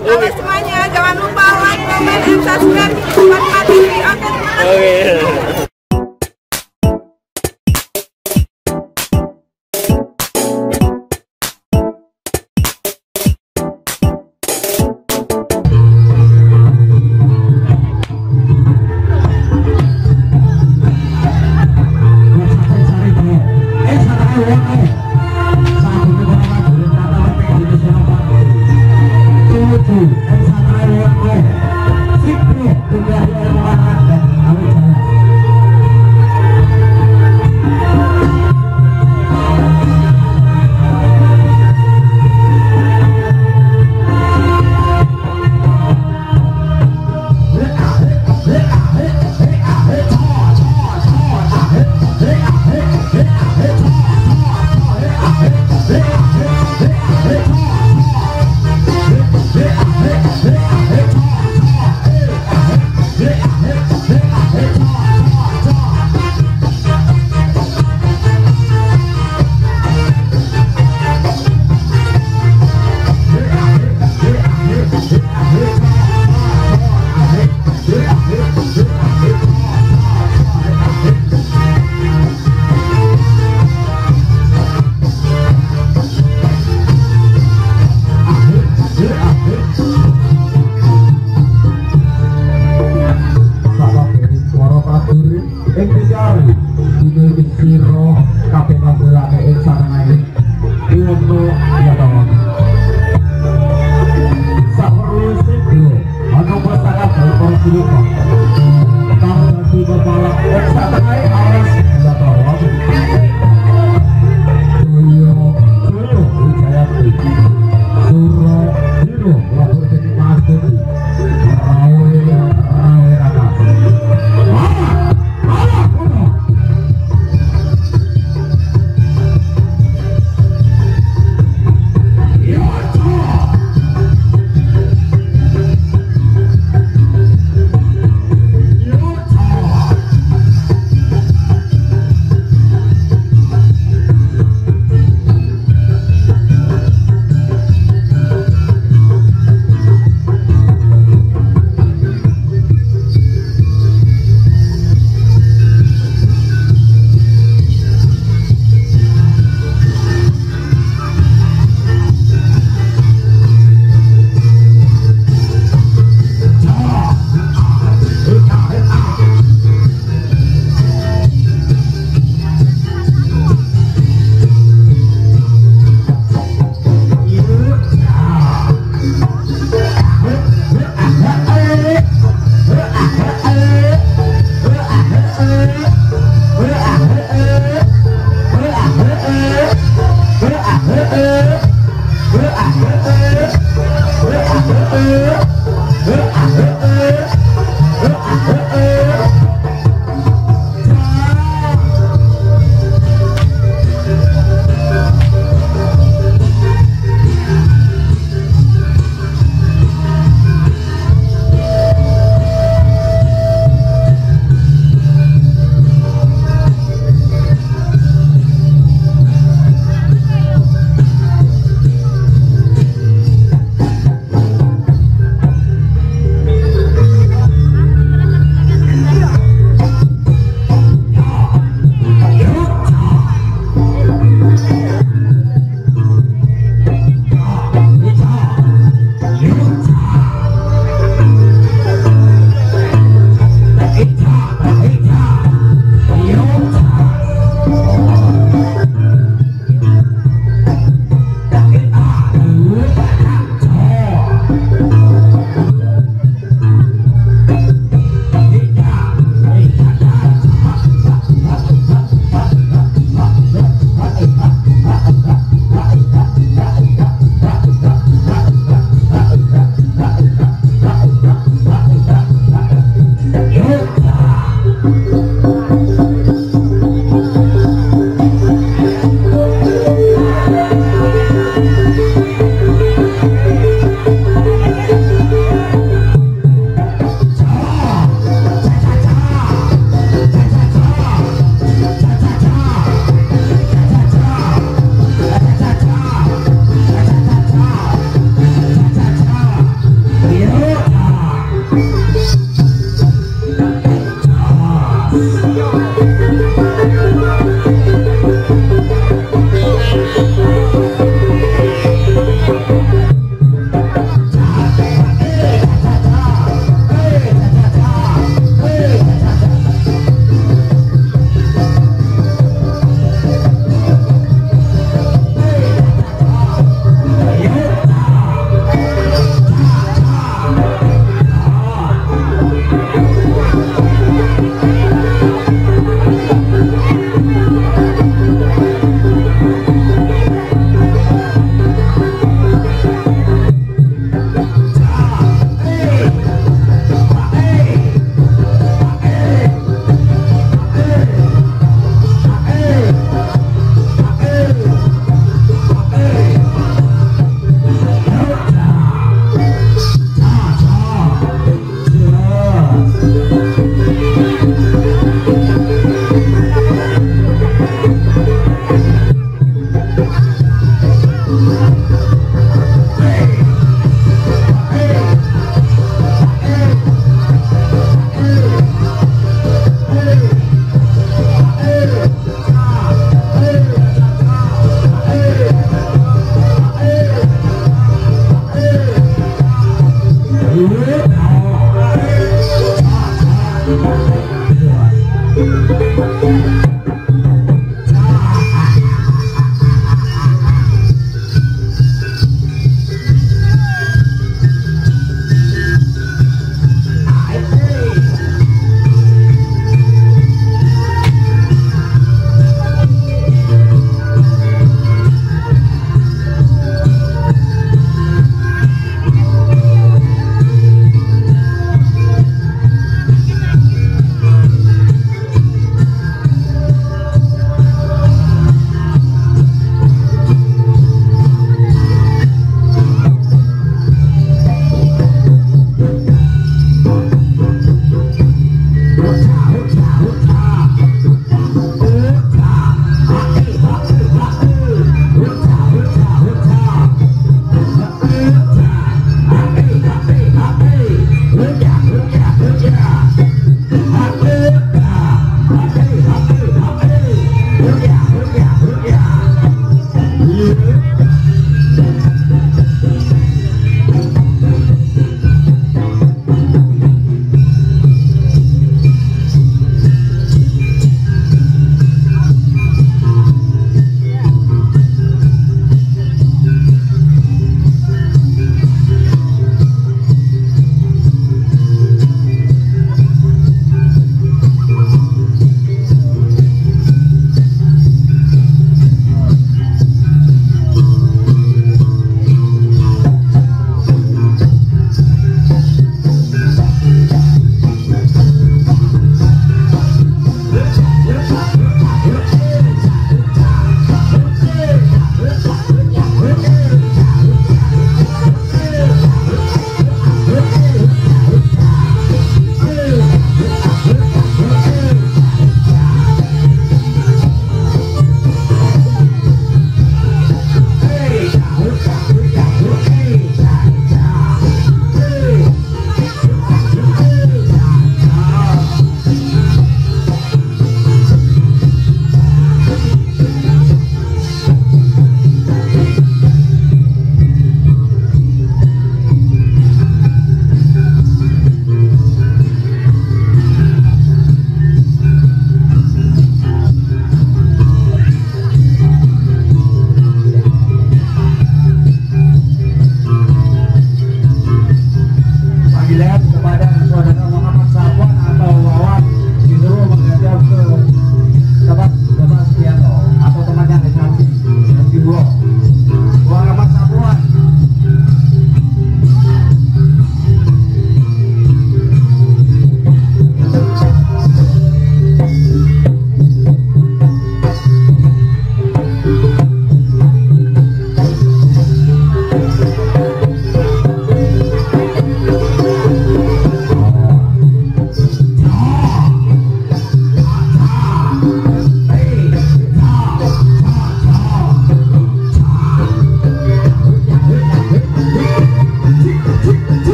Halo semuanya, jangan lupa like, comment, and subscribe